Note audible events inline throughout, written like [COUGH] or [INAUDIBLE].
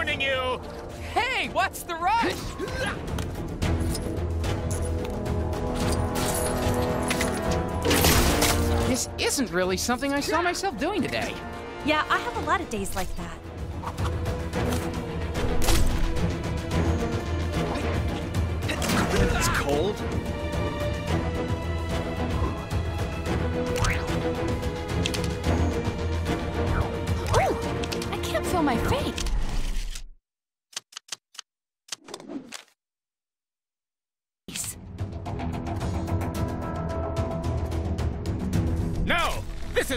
warning you! Hey, what's the rush? This isn't really something I saw myself doing today. Yeah, I have a lot of days like that. It's cold. Ooh, I can't feel my feet.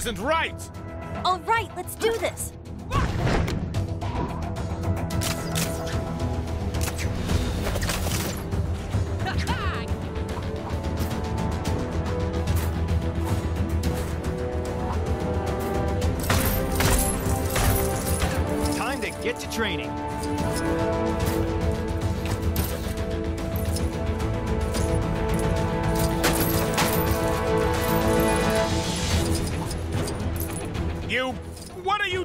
Isn't right! All right, let's do this. Time to get to training.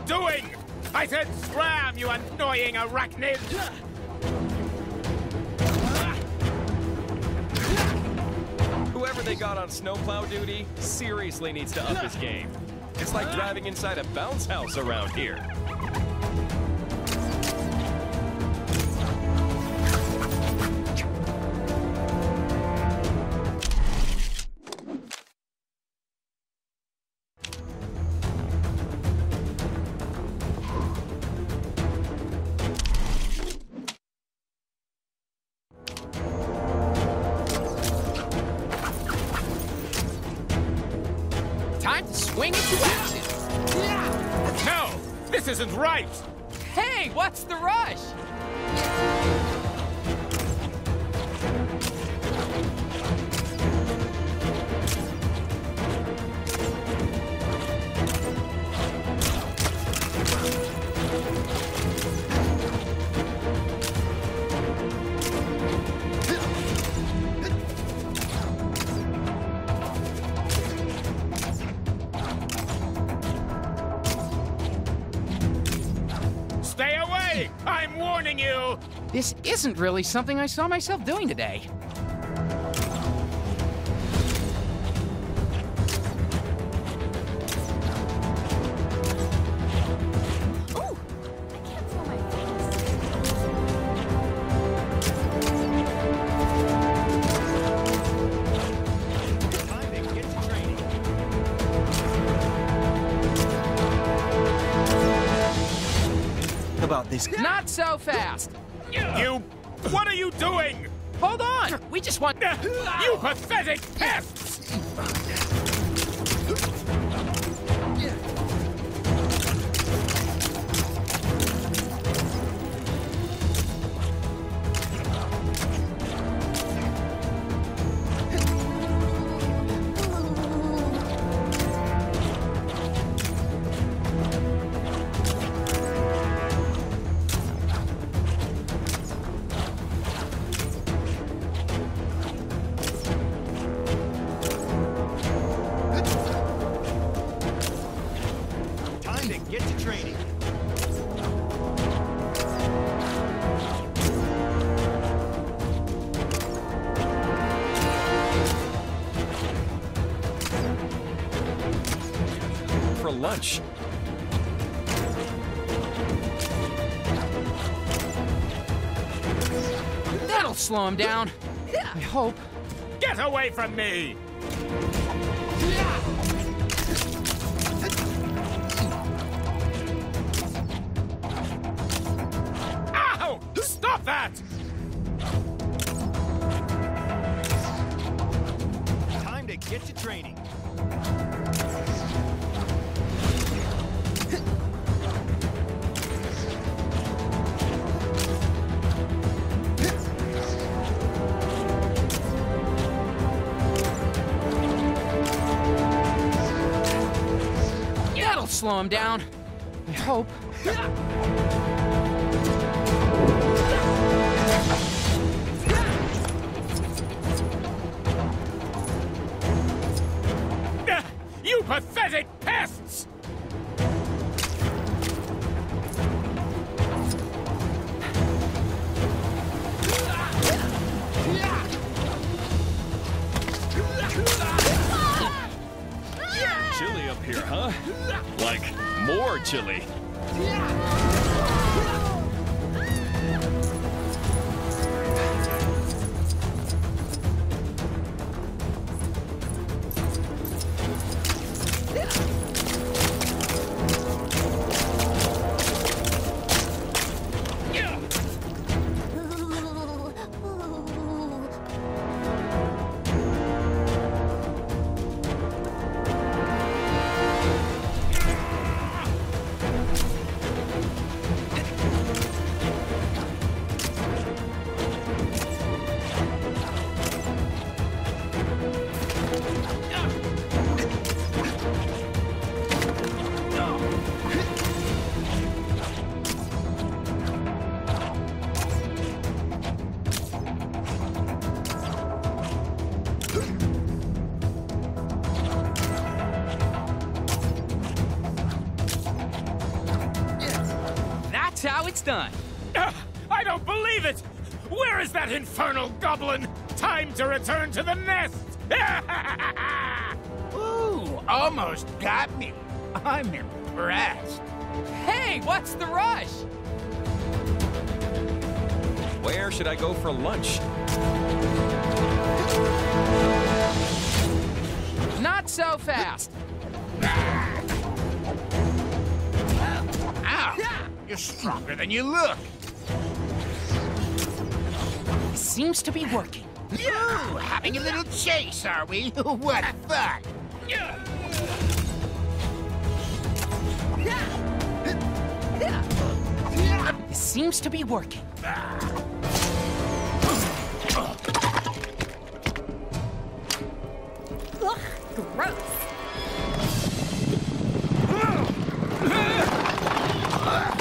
Doing? I said scram, you annoying arachnid! Whoever they got on snowplow duty seriously needs to up his game. It's like driving inside a bounce house around here. Really something I saw myself doing today. Ooh, I can't feel my face. Time to get to training. How about this? Not so fast. You... What are you doing? Hold on. We just want. [LAUGHS] You pathetic pests! Slow him down. I hope. Get away from me! Slow him down. I hope. You pathetic Ah, I don't believe it! Where is that infernal goblin? Time to return to the nest! [LAUGHS] Ooh, almost got me. I'm impressed. Hey, what's the rush? Where should I go for lunch? Not so fast. Ow! You're stronger than you look. Seems to be working. Ooh, having a little chase, are we? [LAUGHS] what fun! Seems to be working. Ugh, gross.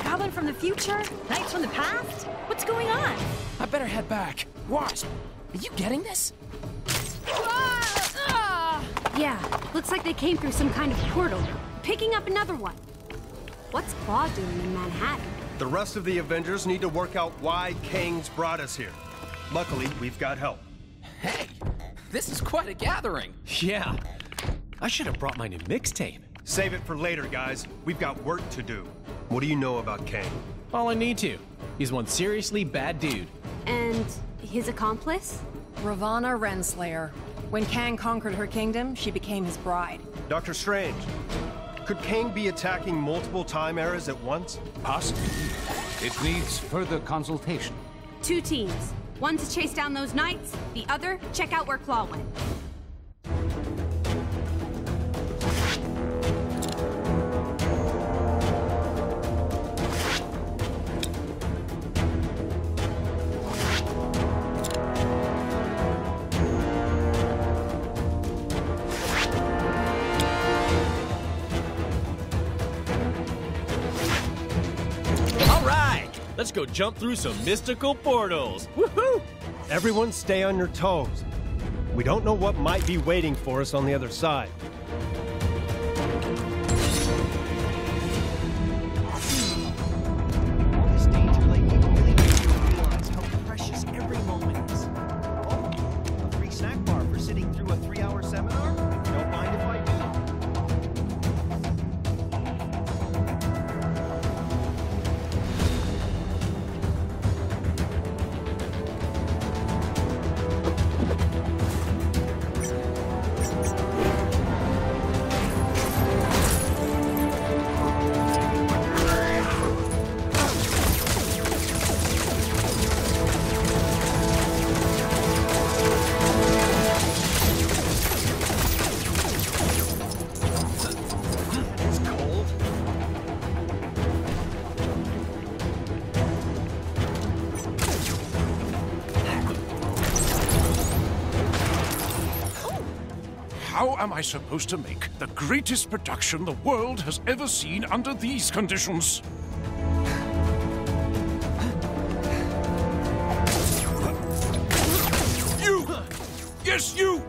Goblin from the future? Knights from the past? What's going on? I better head back. Wasp, are you getting this? Yeah, looks like they came through some kind of portal. Picking up another one. What's Klaw doing in Manhattan? The rest of the Avengers need to work out why Kang's brought us here. Luckily, we've got help. Hey, this is quite a gathering. Yeah. I should have brought my new mixtape. Save it for later, guys. We've got work to do. What do you know about Kang? All I need to. He's one seriously bad dude. And his accomplice? Ravonna Renslayer. When Kang conquered her kingdom, she became his bride. Doctor Strange, could Kang be attacking multiple time eras at once? Possibly. It needs further consultation. Two teams. One to chase down those knights, the other, check out where Klaw went. Go jump through some mystical portals. Woohoo! Everyone stay on your toes. We don't know what might be waiting for us on the other side. How am I supposed to make the greatest production the world has ever seen under these conditions? You! Yes, you!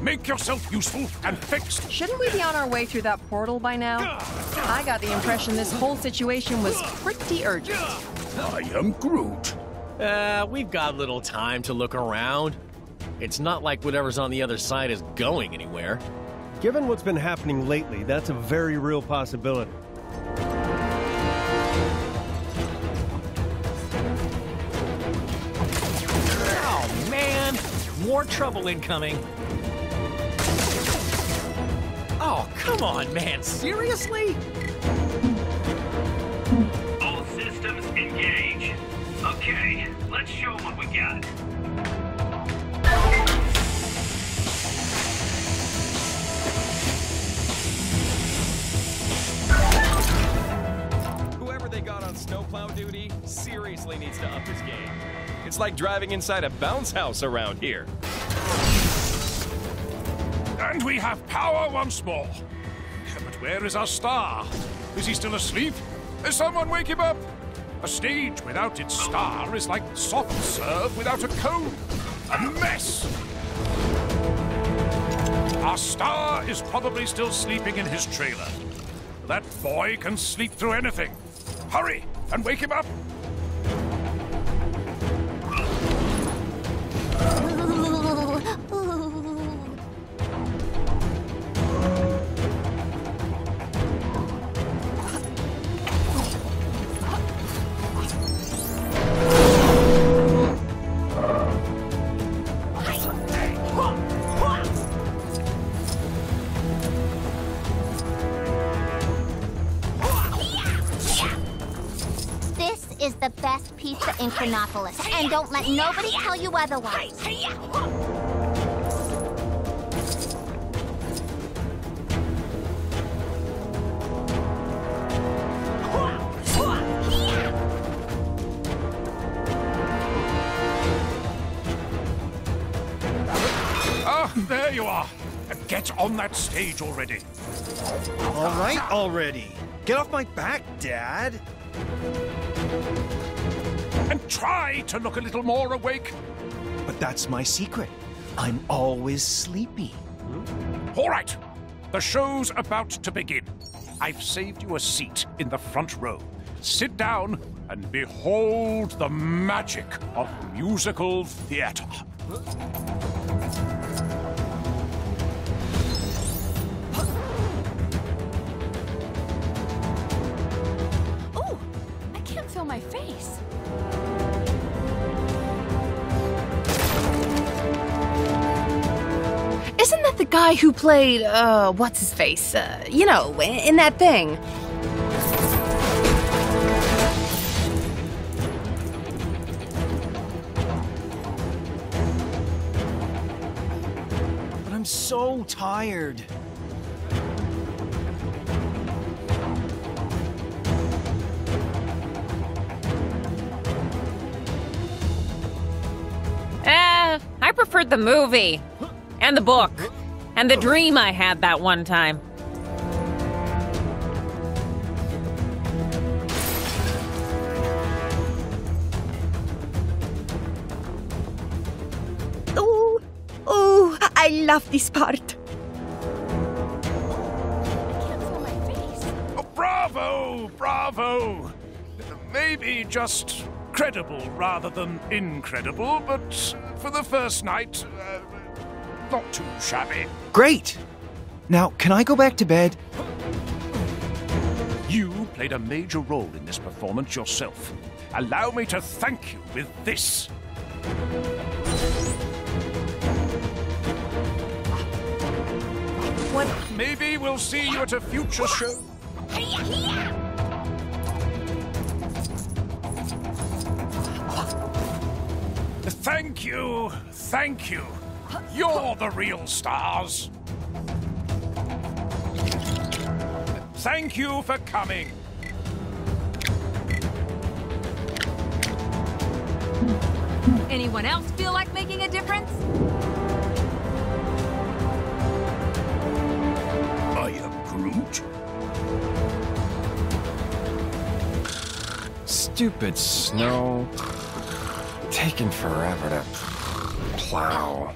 Make yourself useful and fixed. Shouldn't we be on our way through that portal by now? I got the impression this whole situation was pretty urgent. I am Groot. Uh, we've got little time to look around. It's not like whatever's on the other side is going anywhere. Given what's been happening lately, that's a very real possibility. Oh, man! More trouble incoming. Oh, come on, man. Seriously? All systems engage. Okay, let's show them what we got. They got on snowplow duty seriously needs to up his game. It's like driving inside a bounce house around here. And we have power once more. But where is our star? Is he still asleep? Is someone wake him up! A stage without its star is like soft serve without a cone. A mess! Our star is probably still sleeping in his trailer. That boy can sleep through anything. Hurry and wake him up! In Chronopolis, and don't let nobody tell you otherwise. Ah, there you are. Get on that stage already. All right, already. Get off my back, Dad. Try to look a little more awake. But that's my secret. I'm always sleepy. All right, the show's about to begin. I've saved you a seat in the front row. Sit down and behold the magic of musical theater. Guy who played, uh, what's his face? Uh, you know, in, in that thing? But I'm so tired. Eh, I preferred the movie. And the book. And the dream I had that one time. Oh, oh, I love this part. Oh, bravo! Bravo! Maybe just credible rather than incredible, but for the first night, uh, not too shabby. Great. Now, can I go back to bed? You played a major role in this performance yourself. Allow me to thank you with this. What? Maybe we'll see you at a future show. Thank you, thank you. You're the real stars. Thank you for coming. Anyone else feel like making a difference? I am Groot. Stupid snow. Taking forever to plow.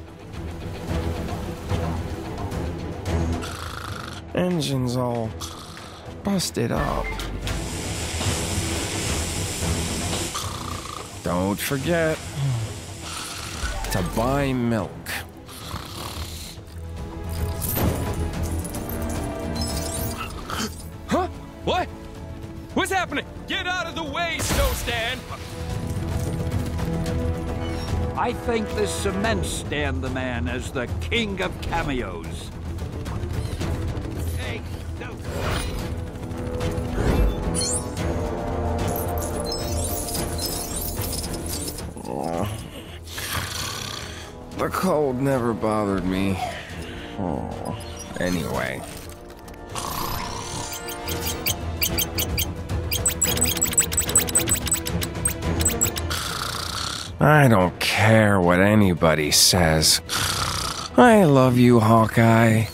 Engine's all busted up. Don't forget to buy milk. Huh? What? What's happening? Get out of the way, Snow Stan! I think this cements Stan the Man as the king of cameos. The cold never bothered me. Oh. Anyway. I don't care what anybody says. I love you, Hawkeye.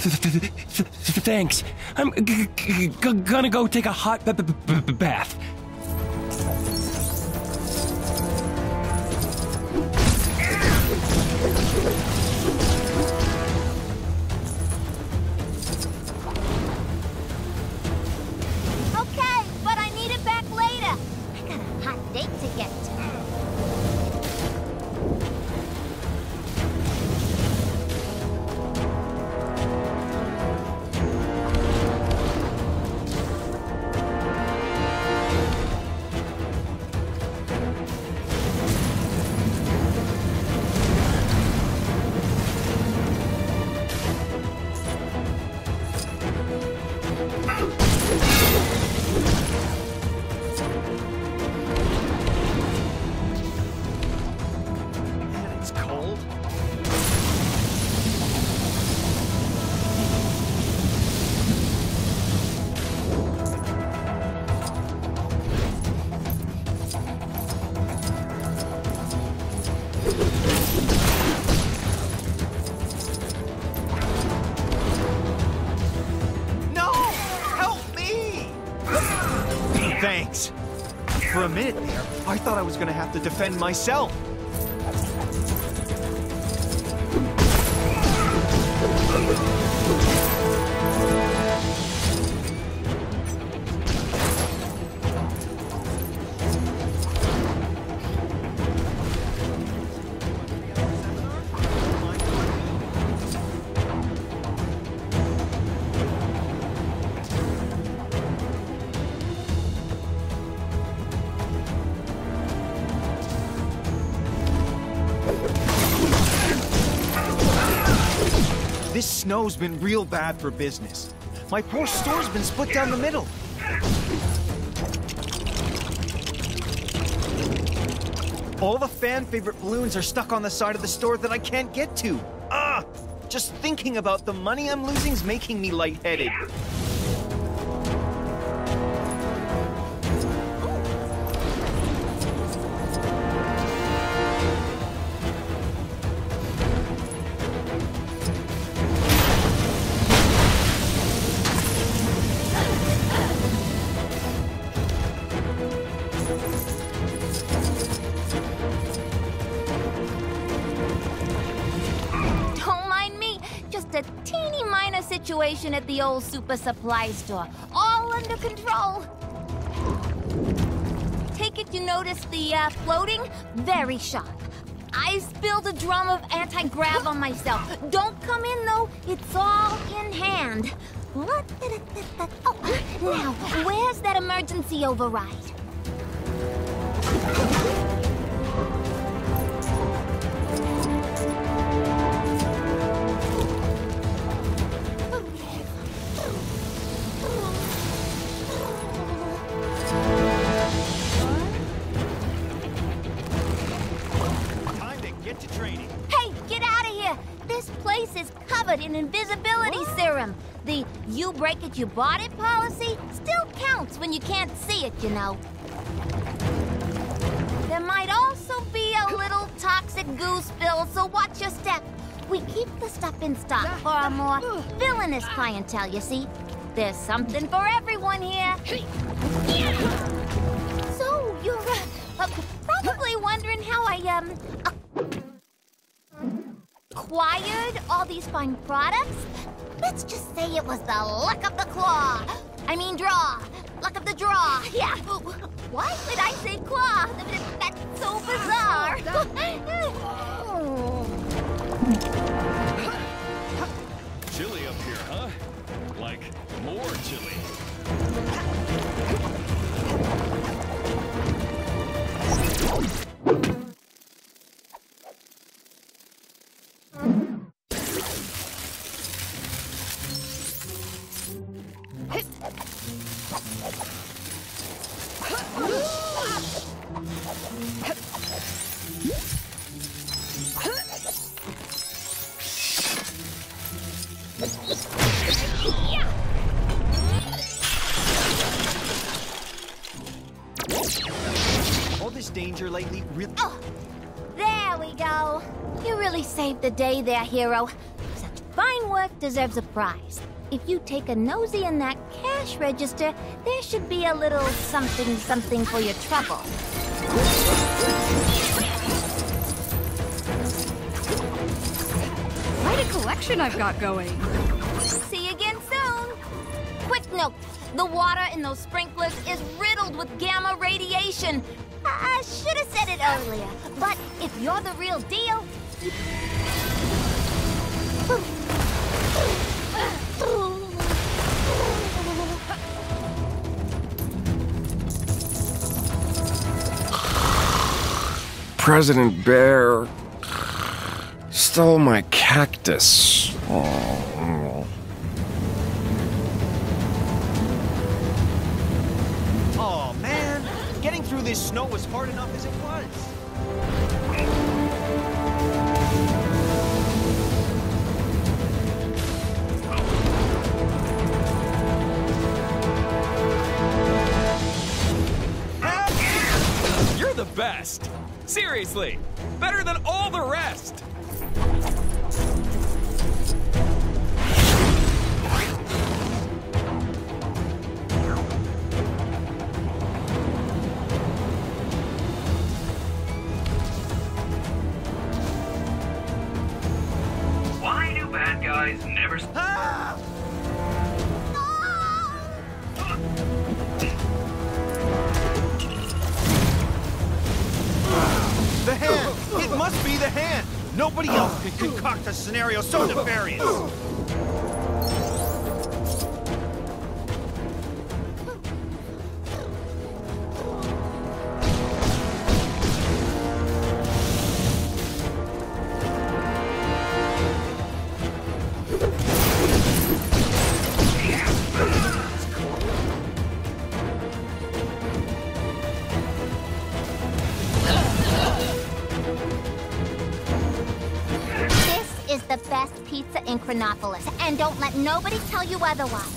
Thanks. I'm gonna go take a hot bath. Have to defend myself. Snow's been real bad for business. My poor store's been split down the middle. All the fan favorite balloons are stuck on the side of the store that I can't get to. Ah! Just thinking about the money I'm losing's making me lightheaded. The old super supply store. All under control. Take it you notice the uh, floating? Very sharp. I spilled a drum of anti-grav on myself. Don't come in though. It's all in hand. What? Oh, now, where's that emergency override? An invisibility serum. The you break it, you bought it policy still counts when you can't see it, you know. There might also be a little toxic goo spill, so watch your step. We keep the stuff in stock for our more villainous clientele, you see. There's something for everyone here. So, you're uh, uh, probably wondering how I, um, acquired all these fine products? Let's just say it was the luck of the claw. I mean draw. Luck of the draw. Yeah. Why did I say claw? That's so bizarre. [LAUGHS] Chilly up here, huh? Like, more chilly. [LAUGHS] All the day there, hero. Such fine work deserves a prize. If you take a nosy in that cash register, there should be a little something something for your trouble. Quite a collection I've got going. See you again soon. Quick note the water in those sprinklers is riddled with gamma radiation. I I should have said it earlier, but if you're the real deal, you... President Bear stole my cactus. Oh. Oh man, getting through this snow was hard enough as it was. You're the best! Seriously! Better than all the rest! Nobody else could concoct a scenario so nefarious! In Chronopolis, and don't let nobody tell you otherwise.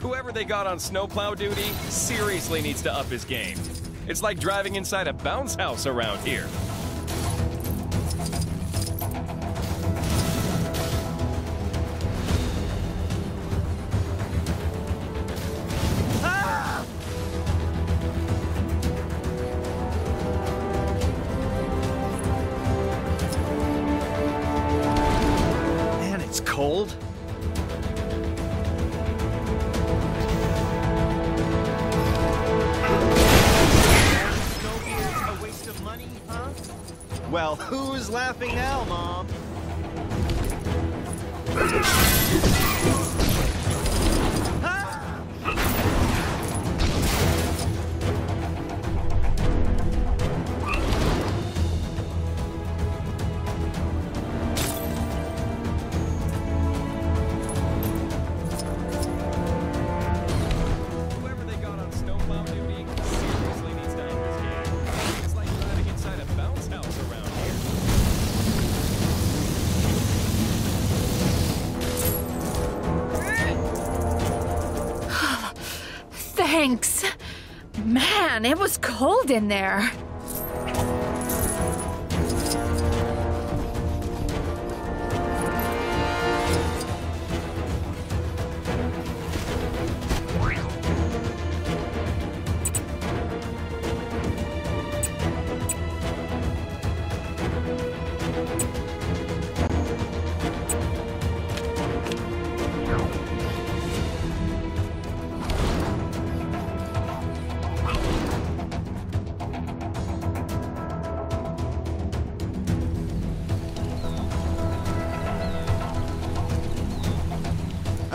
Whoever they got on snowplow duty seriously needs to up his game. It's like driving inside a bounce house around here. Was cold in there.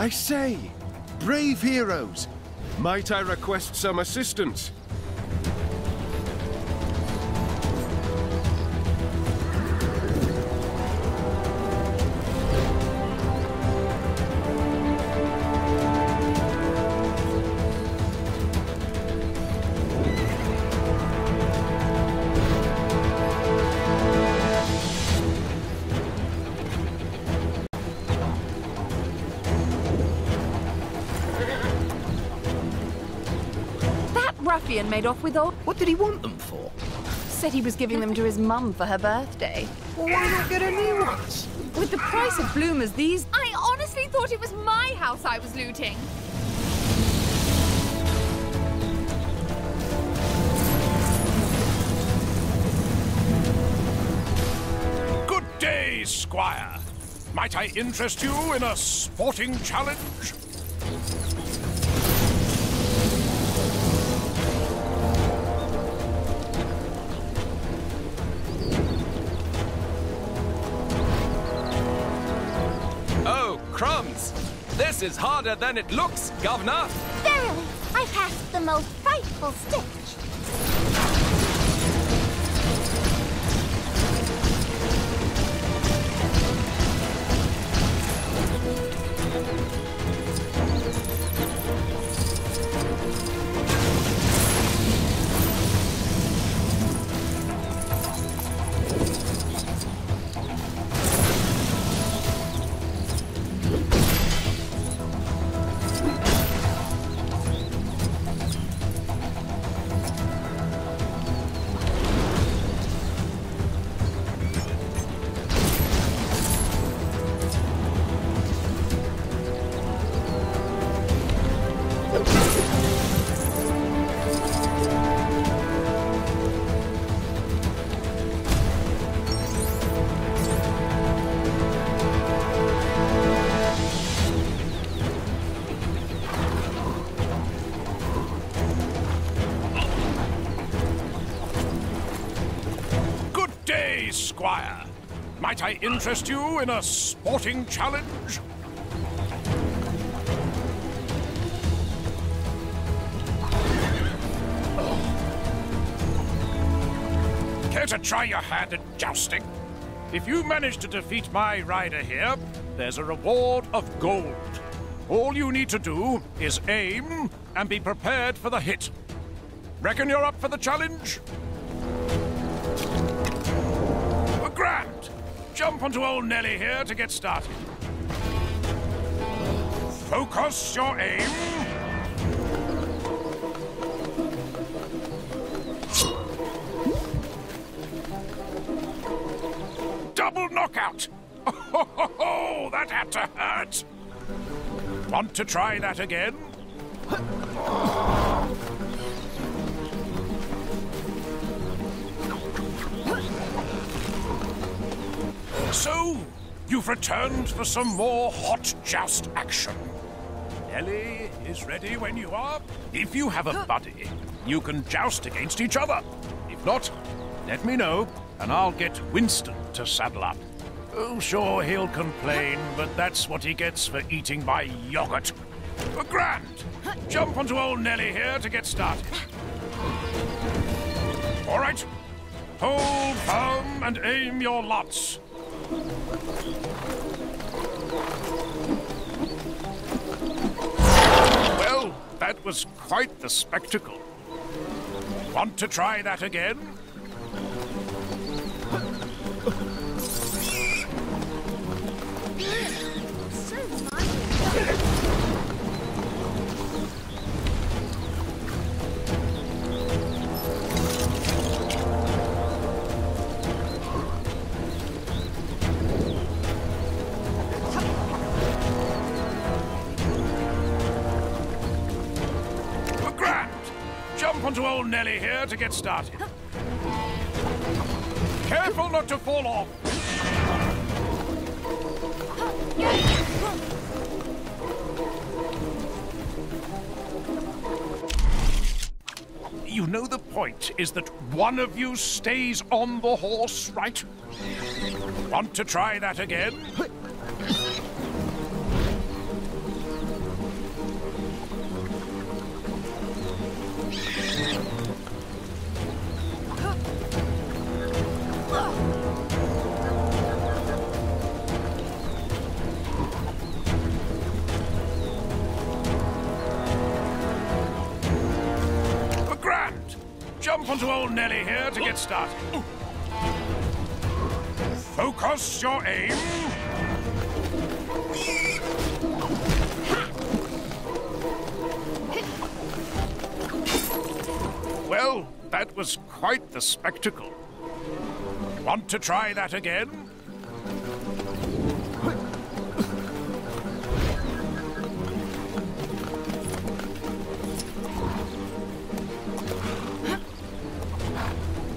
I say, brave heroes, might I request some assistance? Ruffian made off with all. What did he want them for? Said he was giving them to his mum for her birthday. Well, why not get a new ones? With the price of bloomers these. I honestly thought it was my house I was looting. Good day, Squire. Might I interest you in a sporting challenge? This is harder than it looks, Governor! Verily, I cast the most frightful stitch. I interest you in a sporting challenge? Care to try your hand at jousting? If you manage to defeat my rider here, there's a reward of gold. All you need to do is aim and be prepared for the hit. Reckon you're up for the challenge? Jump onto old Nelly here to get started. Focus your aim. Double knockout! [LAUGHS] Oh, that had to hurt! Want to try that again? So, you've returned for some more hot joust action. Nelly is ready when you are. If you have a buddy, you can joust against each other. If not, let me know, and I'll get Winston to saddle up. Oh, sure, he'll complain, but that's what he gets for eating my yogurt. Grand! Jump onto old Nelly here to get started. All right. Hold firm and aim your lots. Well, that was quite the spectacle. Want to try that again? To get started. Careful not to fall off. You know the point is that one of you stays on the horse, right? Want to try that again? The spectacle. Want to try that again?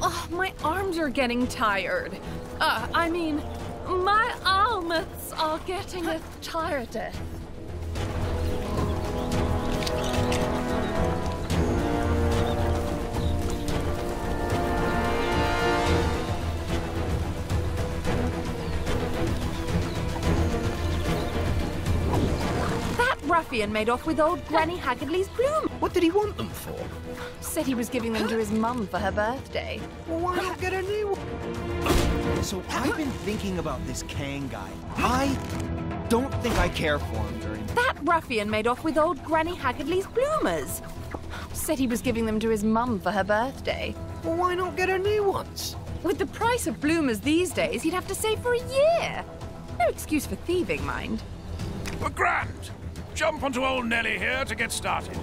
Oh, my arms are getting tired. Uh, I mean, my arms are getting tired. That ruffian made off with old Granny Haggardly's bloom. What did he want them for? Said he was giving them to his mum for her birthday. Well, why not get a new one? So I've been thinking about this Kang guy. I don't think I care for him very much. That ruffian made off with old Granny Haggardly's bloomers. Said he was giving them to his mum for her birthday. Well, why not get her new ones? With the price of bloomers these days, he'd have to save for a year. No excuse for thieving, mind. Grand! Jump onto old Nelly here to get started.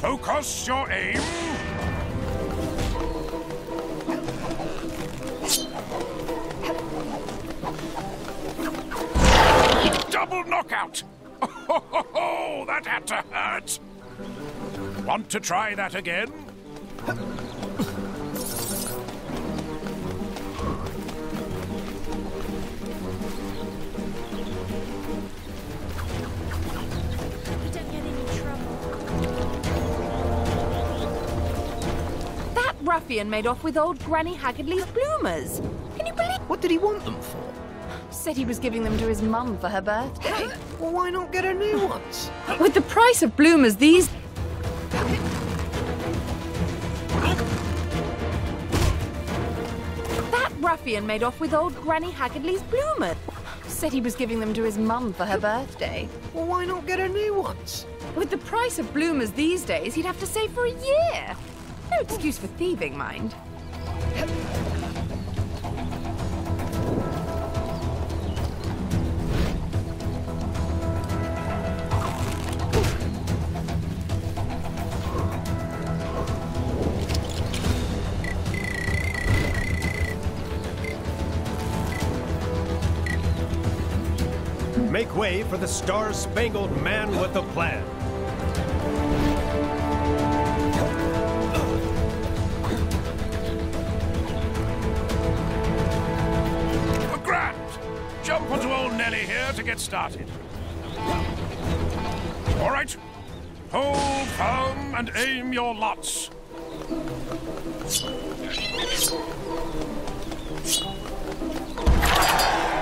Focus your aim. Double knockout! [LAUGHS] Oh, that had to hurt! Want to try that again? Ruffian made off with old Granny Haggardly's bloomers. Can you believe? What did he want them for? Said he was giving them to his mum for her birthday. Well, why not get her new ones? With the price of bloomers these. That ruffian made off with old Granny Haggardly's bloomers. Said he was giving them to his mum for her birthday. Well, why not get her new ones? With the price of bloomers these days, he'd have to save for a year. No excuse for thieving, mind. Make way for the Star Spangled Man with a Plan. Jump onto old Nelly here to get started. All right. Hold firm and aim your lots.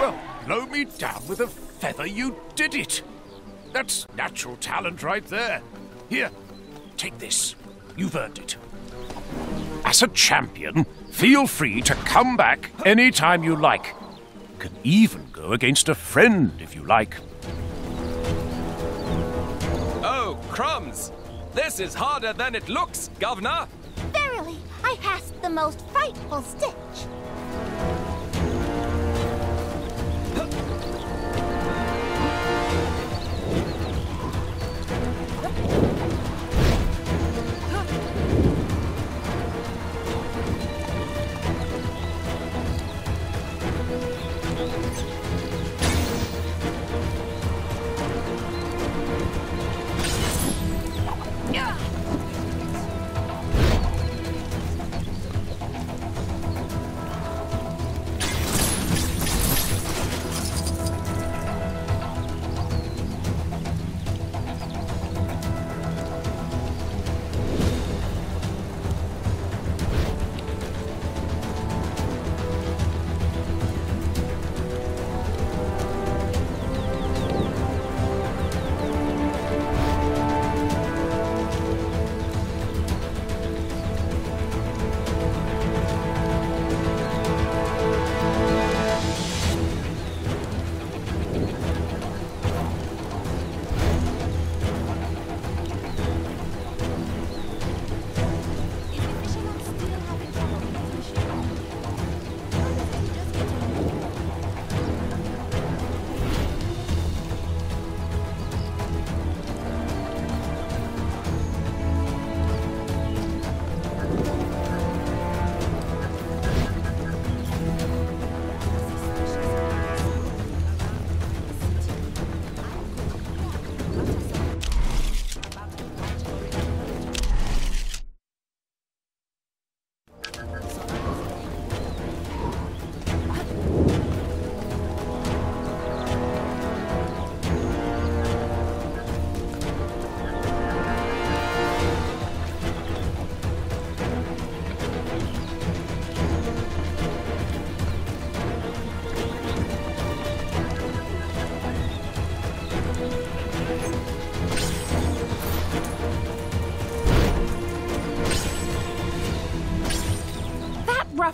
Well, blow me down with a feather, you did it. That's natural talent right there. Here, take this. You've earned it. As a champion, feel free to come back anytime you like. Can even go against a friend if you like. Oh, crumbs! This is harder than it looks, Governor! Verily, I hast the most frightful stitch.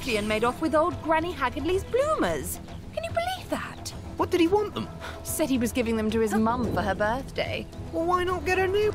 And made off with old Granny Haggardly's bloomers. Can you believe that? What did he want them? Said he was giving them to his mum for her birthday. Well, why not get a new...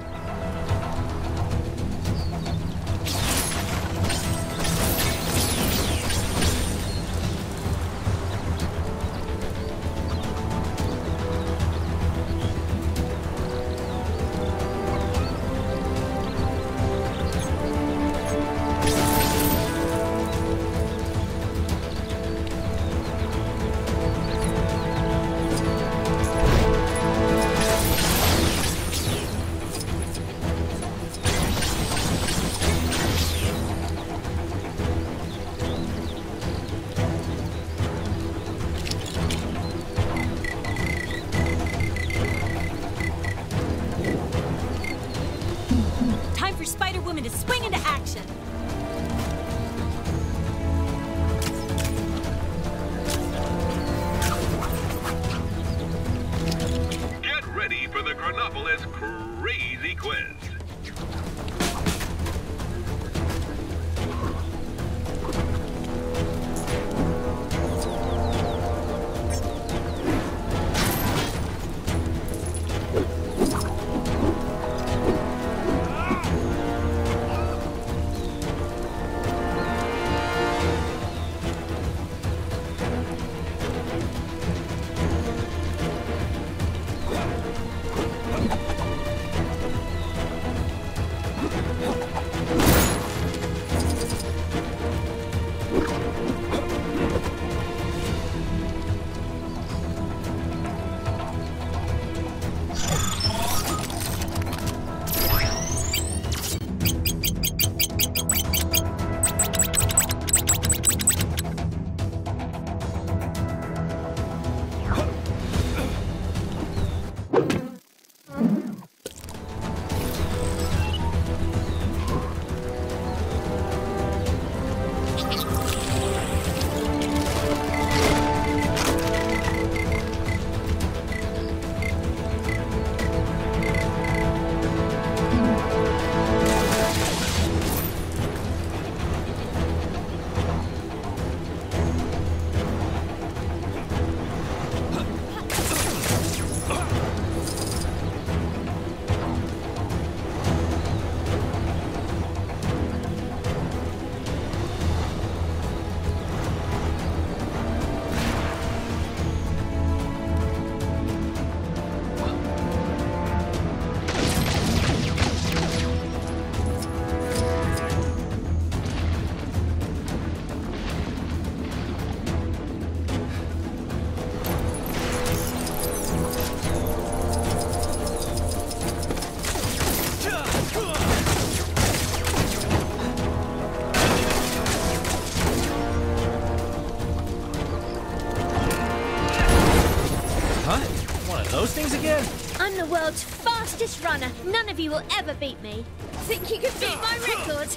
world's fastest runner. None of you will ever beat me. Think you can beat my record?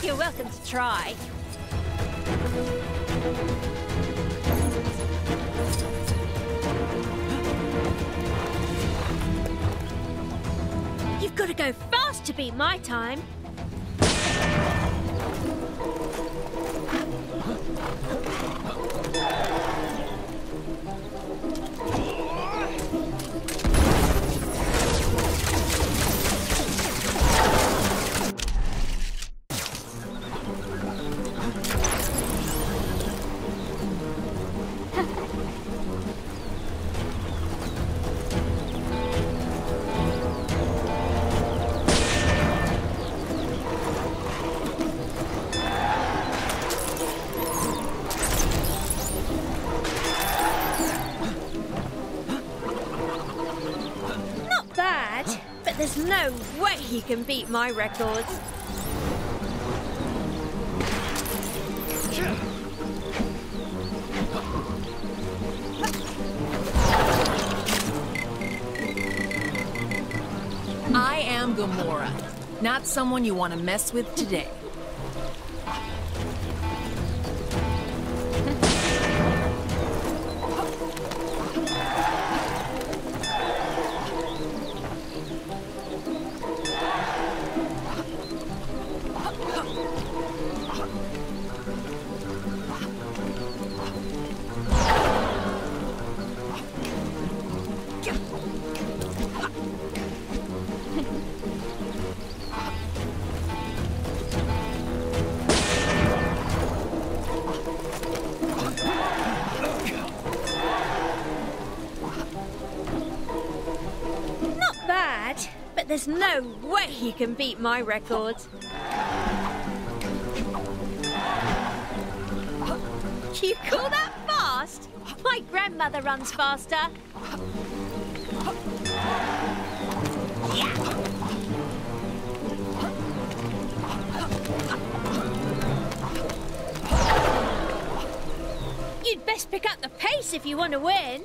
[LAUGHS] You're welcome to try. You've got to go fast to beat my time. No way he can beat my record. I am Gamora, not someone you want to mess with today. Can beat my record. You call that fast? My grandmother runs faster. You'd best pick up the pace if you want to win.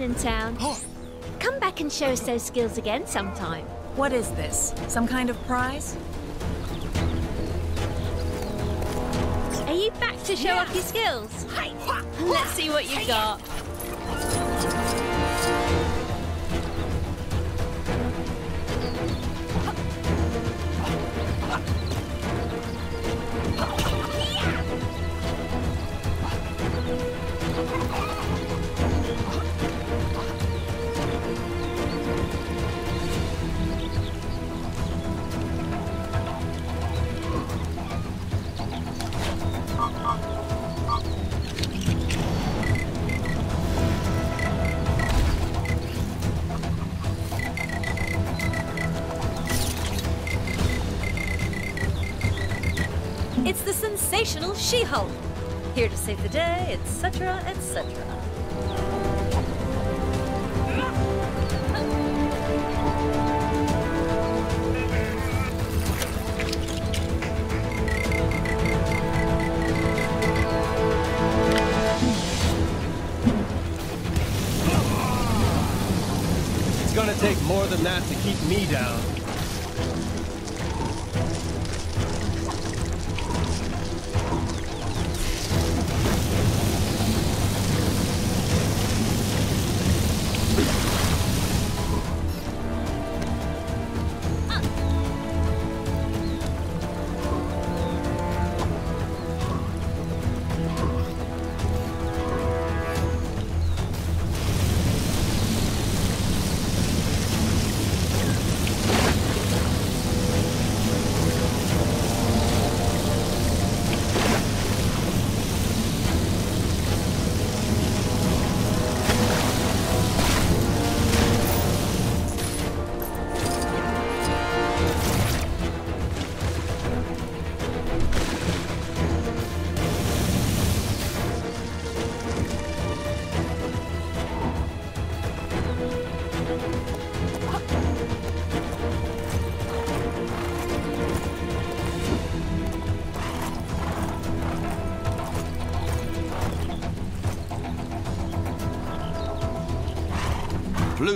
In town. Come back and show us those skills again sometime. What is this? Some kind of prize? Are you back to show off your skills? Let's see what you've got. It's the sensational She-Hulk. Here to save the day, etc., etc. It's gonna take more than that to keep me down.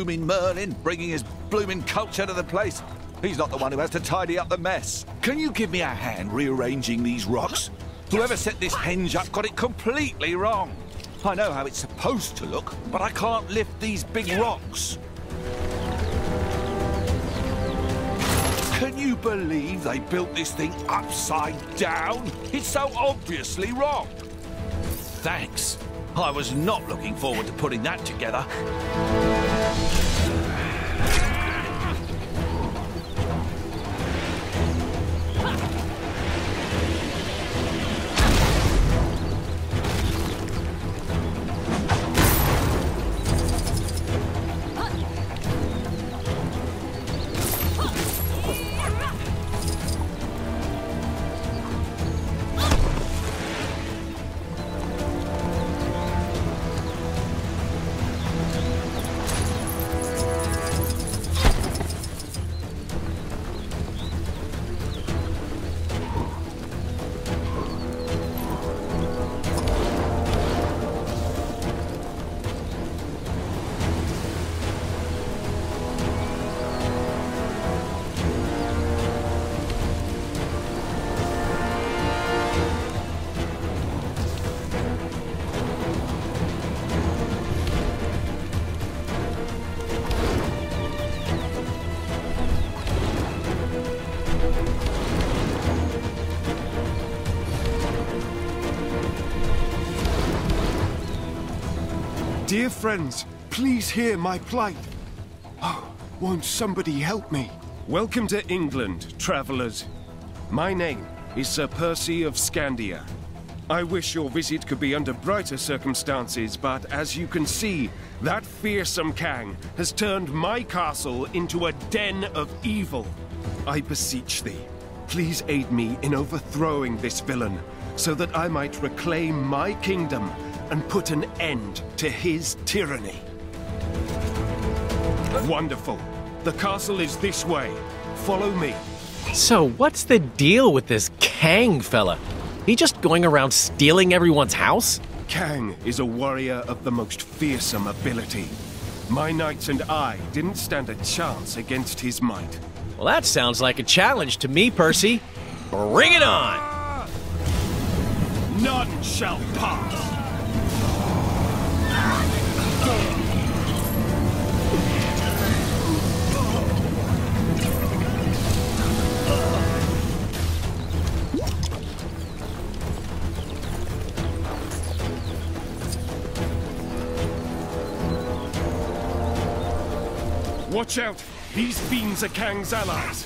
Blooming Merlin bringing his blooming culture to the place. He's not the one who has to tidy up the mess. Can you give me a hand rearranging these rocks? Whoever set this henge up got it completely wrong. I know how it's supposed to look, but I can't lift these big rocks. Can you believe they built this thing upside down? It's so obviously wrong. Thanks. I was not looking forward to putting that together. Dear friends, please hear my plight. Oh, won't somebody help me? Welcome to England, travelers. My name is Sir Percy of Scandia. I wish your visit could be under brighter circumstances, but as you can see, that fearsome Kang has turned my castle into a den of evil. I beseech thee, please aid me in overthrowing this villain, so that I might reclaim my kingdom and put an end to his tyranny. Wonderful. The castle is this way. Follow me. So, what's the deal with this Kang fella? He just going around stealing everyone's house? Kang is a warrior of the most fearsome ability. My knights and I didn't stand a chance against his might. Well, that sounds like a challenge to me, Percy. Bring it on! None shall pass! Watch out! These fiends are Kang's allies!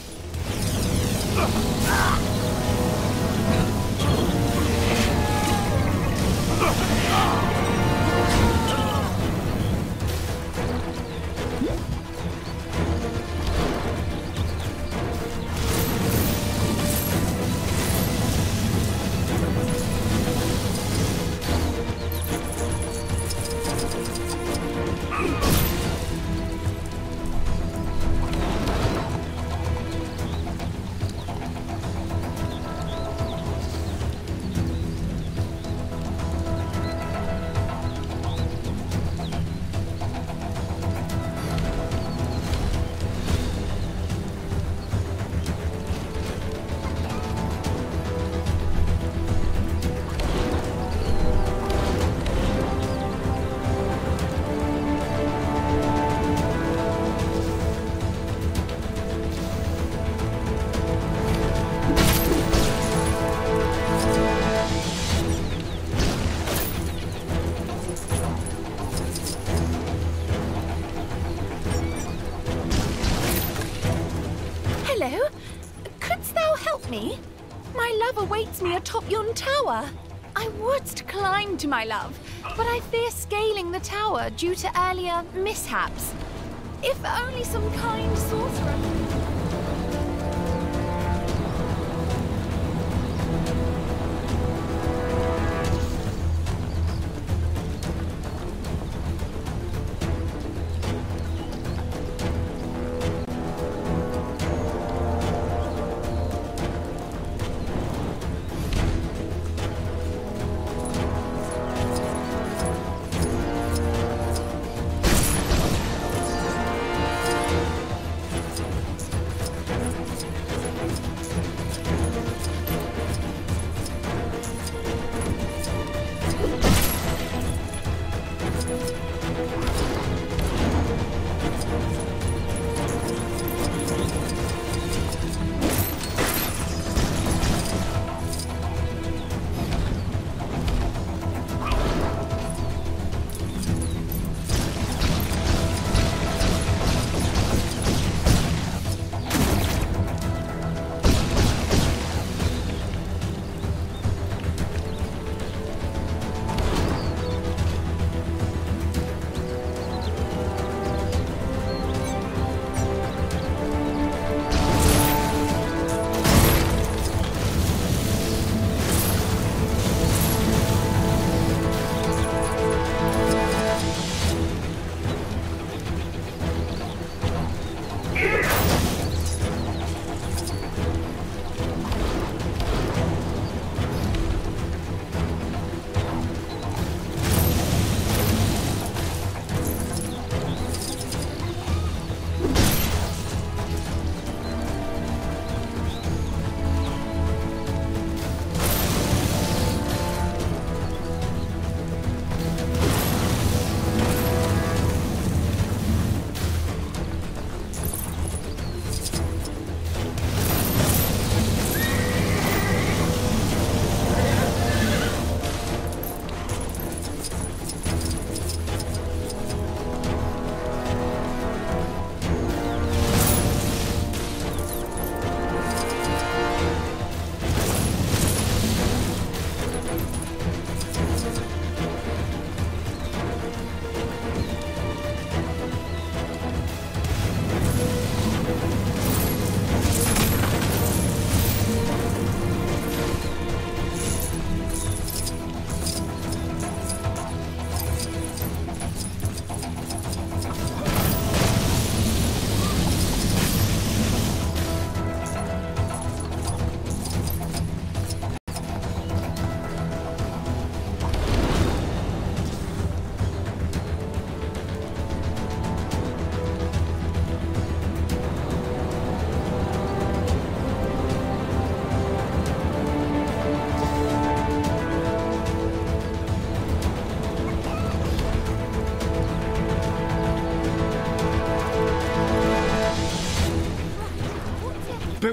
My love, but I fear scaling the tower due to earlier mishaps. If only some kind sorcerer.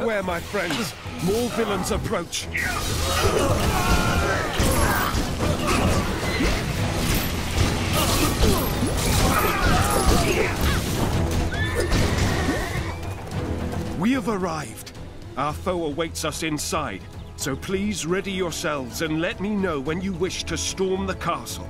Beware, my friends. More villains approach. We have arrived. Our foe awaits us inside, so please ready yourselves and let me know when you wish to storm the castle.